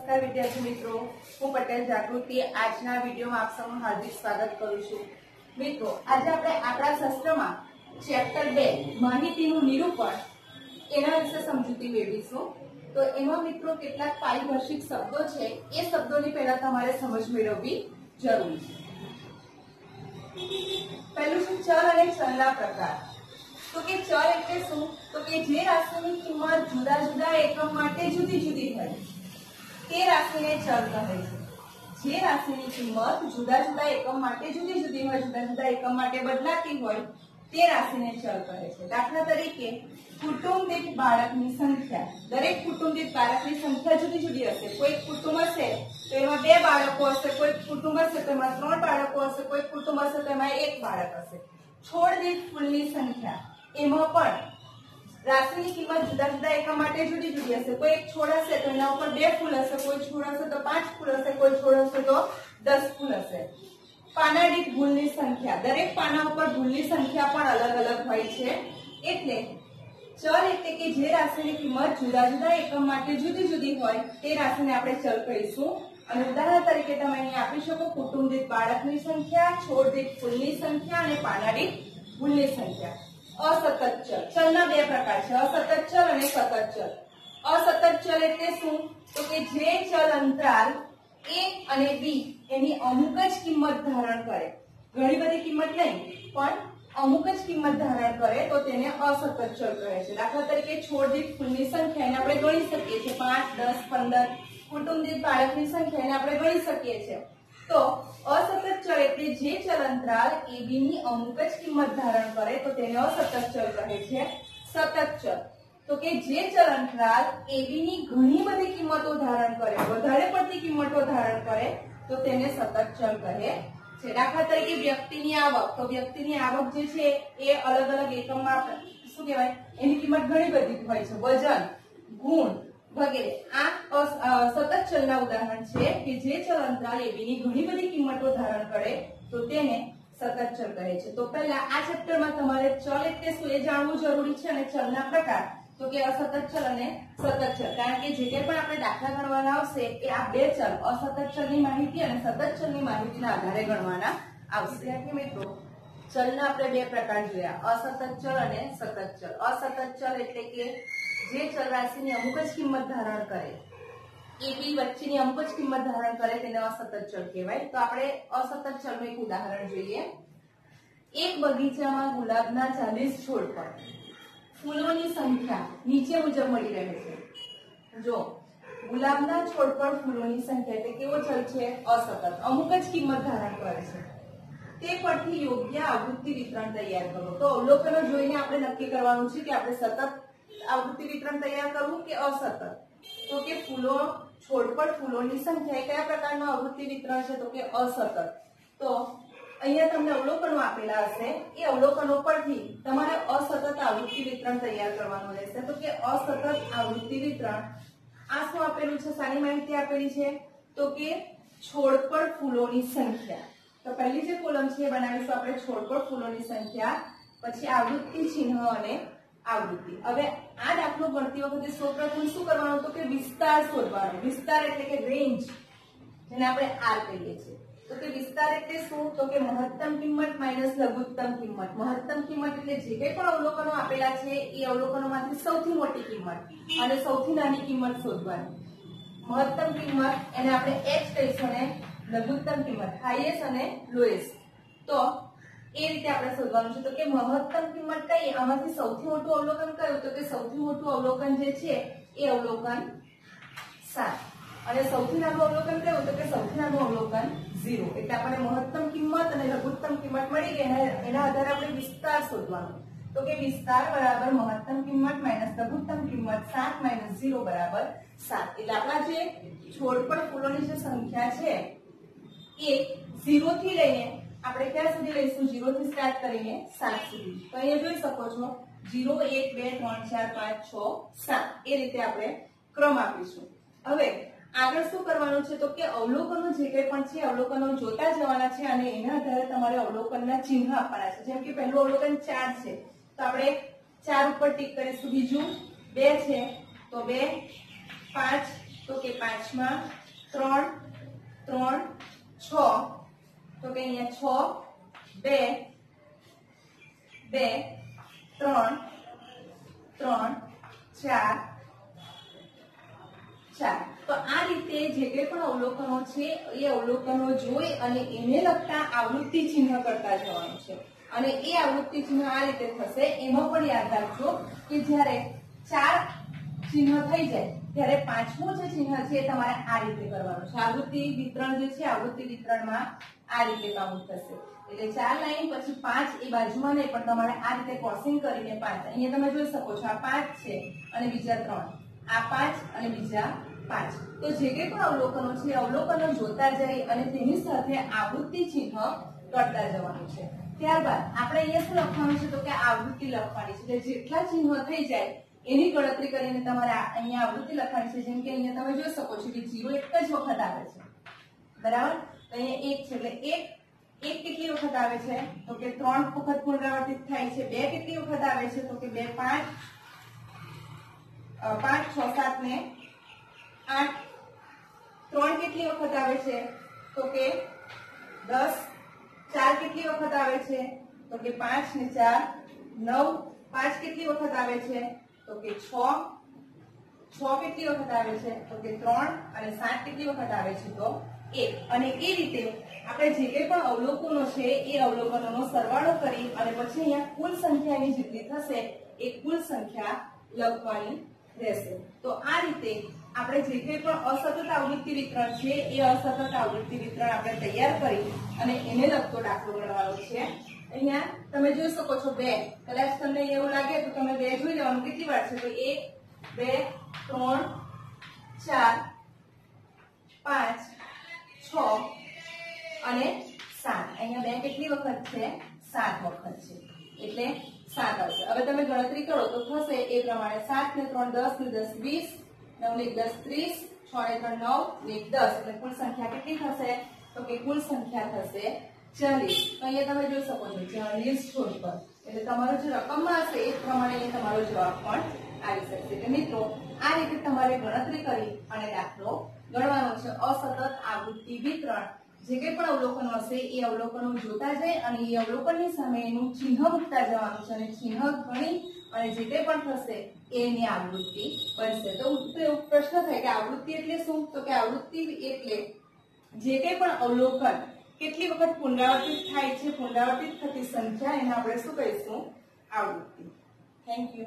નમસ્કાર, વિદ્યાર્થી મિત્રો. હું પટેલ જાગૃતિ. આજના વિડીયોમાં આપ સૌનું હાર્દિક સ્વાગત કરું છું. મિત્રો, આજે આપણે આપણા શાસ્ત્રમાં ચેપ્ટર બે, માહિતીનું નિરૂપણ એના વિશે સમજૂતી મેળવીશું. તો એમાં મિત્રો કેટલાક પારિભાષિક શબ્દો છે. એ શબ્દોની પહેલા તમારે સમજ મેળવવી જરૂરી છે. પહેલું છે ચલ અને ચલના પ્રકાર. તો કે ચલ એટલે શું? તો કે જે રાશિની કિંમત જુદા જુદા એકમ માટે જુદી જુદી હોય. તે રાશિને ચલ કહે છે. જે રાશિની કિંમત જુદા જુદા એકમ માટે, જુદી જુદી હોય, જુદા જુદા એકમ માટે બદલાતી હોય, તે રાશિને ચલ કહે છે. દાખલા તરીકે કુટુંબ દીઠ બાળકની સંખ્યા. દરેક કુટુંબ દીઠ બાળકની સંખ્યા જુદી જુદી હશે. કોઈ કુટુંબ હશે તો એમાં બે બાળકો હશે, કોઈ કુટુંબ હશે તો એમાં ત્રણ બાળકો હશે, કોઈ કુટુંબ હશે તો એમાં એક બાળક હશે. છોડ દીઠ ફૂલની સંખ્યા. એમાં પણ રાશિની કિંમત જુદા જુદા એકમ માટે જુદી જુદી હશે. કોઈ એક છોડ હશે તો એના ઉપર બે ફૂલ હશે, કોઈ છોડ હશે તો પાંચ ફૂલ હશે, કોઈ છોડ હશે તો દસ ફૂલ હશે. પાના દીઠ ભૂલની સંખ્યા. દરેક પાના ઉપર ભૂલની સંખ્યા પણ અલગ અલગ હોય છે. એટલે ચલ એટલે કે જે રાશિની કિંમત જુદા જુદા એકમ માટે જુદી જુદી હોય, તે રાશિને આપણે ચલ કહીશું. અને ઉદાહરણ તરીકે તમે અહીં આપી શકો કુટુંબ દીઠ બાળકની સંખ્યા, છોડ દીઠ ફૂલની સંખ્યા અને પાના દીઠ ભૂલની સંખ્યા. અસતત ચલ. ચલના બે પ્રકાર છે. અસતત ચલ અને સતત ચલ. અસતત ચલ એટલે શું? તો કે જે ચલ અંતરાલ એ અને બી એની અમુક જ કિંમત ધારણ કરે. ઘણી બધી કિંમત નહીં, પણ અમુક જ કિંમત ધારણ કરે તો તેને અસતત ચલ કહે છે. દાખલા તરીકે છોડ દીઠ ફૂલની સંખ્યા એને આપણે ગણી શકીએ છીએ. પાંચ, દસ, પંદર કુટુંબ દીઠ બાળકની સંખ્યા એને આપણે ગણી શકીએ છીએ. તો અસતત ચલ એટલે જે ચલ અંતરાલ ab ની અમુક જ કિંમત ધારણ કરે તો તેને અસતત ચલ કહે છે. સતત ચલ. તો કે જે ચલ અંતરાલ ab ની ઘણી બધી કિંમતો ધારણ કરે, વધારે પડતી કિંમતો ધારણ કરે, તો તેને સતત ચલ કહે છે. દાખલા તરીકે વ્યક્તિની આવક. તો વ્યક્તિની આવક જે છે એ અલગ અલગ એકમમાં શું કહેવાય? એની કિંમત ઘણી બધી હોય છે. વજન, ગુણ વગેરે. આ સતત ચલના ઉદાહરણ છે કે જે ચલ અંતરાલ એબીની ઘણી બધી કિંમતો ધારણ કરે, તો તેને સતત ચલ કહે છે. તો પહેલા આ ચેપ્ટરમાં તમારે ચલ એટલે શું એ જાણવું જરૂરી છે અને ચલના પ્રકાર? તો કે અસતત ચલ અને સતત ચલ. કારણ કે જે પણ આપણે દાખલા ગણવાના આવશે, એ આ બે ચલ, અસતત ચલની માહિતી અને સતત ચલની માહિતીના આધારે ગણવાના આવશે. મિત્રો, ચલના આપણે બે પ્રકાર જોયા. અસતત ચલ અને સતત ચલ. અસતત ચલ એટલે કે જે ચલ રાશિની અમુક જ કિંમત ધારણ કરે એ વચ્ચેની અમુક જ કિંમત ધારણ કરે તેને અસતત ચલ કહેવાય. તો આપણે અસતત ચલનું એક ઉદાહરણ જોઈએ. એક બગીચામાં ગુલાબના ચાલીસ છોડ પર ફૂલોની સંખ્યા નીચે મુજબ મળી રહે છે. જો ગુલાબના છોડ પર ફૂલોની સંખ્યા એટલે કેવો ચલ છે? અસતત. અમુક જ કિંમત ધારણ કરે છે. તે પરથી યોગ્ય આવૃત્તિ વિતરણ તૈયાર કરો. તો અવલોકનો જોઈને આપણે નક્કી કરવાનું છે કે આપણે સતત આવૃત્તિ વિતરણ તૈયાર કરવું કે અસતત? તો કે ફૂલો, છોડ પર ફૂલોની સંખ્યા કયા પ્રકારનું આવૃત્તિ વિતરણ છે? તો કે અસતત. તો અહીંયા તમને અવલોકનો આપેલા હશે. એ અવલોકનો પરથી તમારે અસતત આવૃત્તિ વિતરણ તૈયાર કરવાનું રહેશે. તો કે અસતત આવૃત્તિ વિતરણ, આ શું આપેલું છે? સારી માહિતી આપેલી છે? તો કે છોડ પર ફૂલોની સંખ્યા. તો પહેલી જે કોલમ છે એ બનાવીશું આપણે, છોડ પર ફૂલોની સંખ્યા, પછી આવૃત્તિ ચિહ્ન અને આવૃત્તિ. હવે આ દાખલો ગણતી વખતે સૌપ્રથમ શું કરવાનું તો કે વિસ્તાર શોધવાનો. વિસ્તાર એટલે કે રેન્જ જેને આપણે આર કહીએ છીએ. તો કે વિસ્તાર એટલે શું? તો કે મહત્તમ કિંમત માઇનસ લઘુત્તમ કિંમત. મહત્તમ કિંમત એટલે જે કંઈ પણ અવલોકનો આપેલા છે, એ અવલોકનોમાંથી સૌથી મોટી કિંમત અને સૌથી નાની કિંમત શોધવાની. મહત્તમ કિંમત એને આપણે એચ કહીશું અને લઘુત્તમ કિંમત. હાઈએસ્ટ અને લોએસ્ટ તો એ રીતે આપણે શોધવાનું છે. તો કે મહત્તમ કિંમત કઈ? આમાંથી સૌથી મોટું અવલોકન કયું? તો કે સૌથી મોટું અવલોકન જે છે એ અવલોકન સાત. અને સૌથી નાનું અવલોકન કયું? તો કે સૌથી નાનું અવલોકન ઝીરો. એટલે આપણને મહત્તમ કિંમત અને લઘુત્તમ કિંમત મળી ગઈ. એના આધારે આપણે વિસ્તાર શોધવાનો. તો કે વિસ્તાર બરાબર મહત્તમ કિંમત માઇનસ લઘુત્તમ કિંમત સાત માઇનસ ઝીરો બરાબર સાત. એટલે આપણા જે છોડ પર ફૂલોની જે સંખ્યા છે એ ઝીરો થી લઈને આપણે ક્યાં સુધી લઈશું? જીરો થી સ્ટાર્ટ કરીને સાત સુધી. તો અહીંયા જોઈ શકો છો જીરો એક, બે, ત્રણ, ચાર, પાંચ, છ, સાત. એ રીતે આપણે ક્રમ આપીશું. હવે આગળ શું કરવાનું છે? તો કે અવલોકનો જે કંઈ પણ છે, અવલોકનો જોતા જવાના છે અને એના આધારે તમારે અવલોકનના ચિહ્ન આપવાના છે. જેમ કે પહેલું અવલોકન ચાર છે. તો આપણે ચાર ઉપર ટીક કરીશું. બીજું બે છે. તો બે, પાંચ. તો કે પાંચમાં ત્રણ ત્રણ, છ. તો કે અહીંયા છ, બે બે, ત્રણ ત્રણ, ચાર ચાર. તો આ રીતે જે કંઈ પણ અવલોકનો છે, એ અવલોકનો જોઈ અને એને લગતા આવૃત્તિ ચિહ્ન કરતા જવાનું છે. અને એ આવૃત્તિ ચિહ્ન આ રીતે થશે, એમાં પણ યાદ રાખજો કે જ્યારે ચાર ચિહ્ન થઈ જાય, ત્યારે પાંચમું જે ચિહ્ન છે એ તમારે આ રીતે કરવાનું છે. આવૃત્તિ વિતરણ જે છે, આવૃત્તિ વિતરણમાં આ રીતે કાઉન્ટ થશે. એટલે ચાર લાઈન પછી પાંચ એ બાજુમાં નહીં, પણ તમારે આ રીતે ક્રોસિંગ કરીને પાંચ. અહીંયા તમે જોઈ શકો છો, આ પાંચ છે અને બીજા ત્રણ. આ પાંચ અને બીજા પાંચ. તો જે કંઈ પણ અવલોકનો છે, એ અવલોકનો જોતા જઈ અને તેની સાથે આવૃત્તિ ચિહ્ન કરતા જવાનું છે. ત્યારબાદ આપણે અહીંયા શું લખવાનું છે તો કે આવૃત્તિ લખવાની છે. એટલે જેટલા ચિહ્નો થઈ જાય એની ગણતરી કરીને તમારે અહીંયા આવૃત્તિ લખવાની છે, જેમ કે અહીંયા તમે જોઈ શકો છો કે જીરો એક જ વખત આવે છે. બરાબર? અહીંયા એક છે, એટલે એક એક કેટલી વખત આવે છે? તો કે ત્રણ વખત પુનરાવર્તિત થાય છે, બે કેટલી વખત આવે છે? તો કે બે, પાંચ પાંચ, છ, સાત ને આઠ. ત્રણ કેટલી વખત આવે છે? તો કે દસ. ચાર કેટલી વખત આવે છે? તો કે પાંચ ને ચાર, નવ. પાંચ કેટલી વખત આવે છે? તો કે છ છ કેટલી વખત આવે છે? તો કે ત્રણ અને સાત કેટલી વખત આવે છે? તો એક. અને એ રીતે આપણે જે કંઈ પણ અવલોકનો છે, એ અવલોકનોનો સરવાળો કરી અને પછી અહીંયા કુલ સંખ્યાની જેટલી થશે, એ કુલ સંખ્યા લખવાની રહેશે. તો આ રીતે આપણે જે કંઈ પણ અસતત આવૃત્તિ વિતરણ છે, એ અસતત આવૃત્તિ વિતરણ આપણે તૈયાર કરી અને એને લગતો દાખલો ગણવાનો છે. અહીંયા તમે જોઈ શકો છો બે. કદાચ તમને એવું લાગે તો તમે બે જોઈ લેવાનું. કેટલી વાર છે? તો એક, બે, ત્રણ, ચાર, પાંચ, છ અને સાત. અહીંયા બે કેટલી વખત છે? સાત વખત છે. એટલે સાત આવશે. હવે તમે ગણતરી કરો તો થશે એ પ્રમાણે સાત ને ત્રણ દસ ને દસ વીસ, નવ ને દસ ત્રીસ, છ ને ત્રણ નવ ને દસ. એટલે કુલ સંખ્યા કેટલી થશે? તો કે કુલ સંખ્યા થશે ચાલીસ. તો અહીંયા તમે જોઈ શકો છો, ચાલીસ છોડ પર. એટલે તમારો જે રકમમાં હશે એ પ્રમાણે તમારો જવાબ પણ આવી શકશે. એટલે મિત્રો, આ રીતે તમારે ગણતરી કરી અને દાખલો ગણવાનો છે. અસતત આવૃત્તિ વિતરણ. જે કંઈ પણ અવલોકનો હશે એ અવલોકનો જોતા જાય અને એ અવલોકનની સામે ચિહ્ન મૂકતા જવાનું છે અને ચિહ્ન ગણી અને જે કંઈ પણ થશે એની આવૃત્તિ બનશે. તો તો પ્રશ્ન થાય કે આવૃત્તિ એટલે શું? તો કે આવૃત્તિ એટલે જે કંઈ પણ અવલોકન કેટલી વખત પુનરાવર્તિત થાય છે, પુનરાવર્તિત થતી સંખ્યા એને આપણે શું કહીશું? આવૃત્તિ. Thank you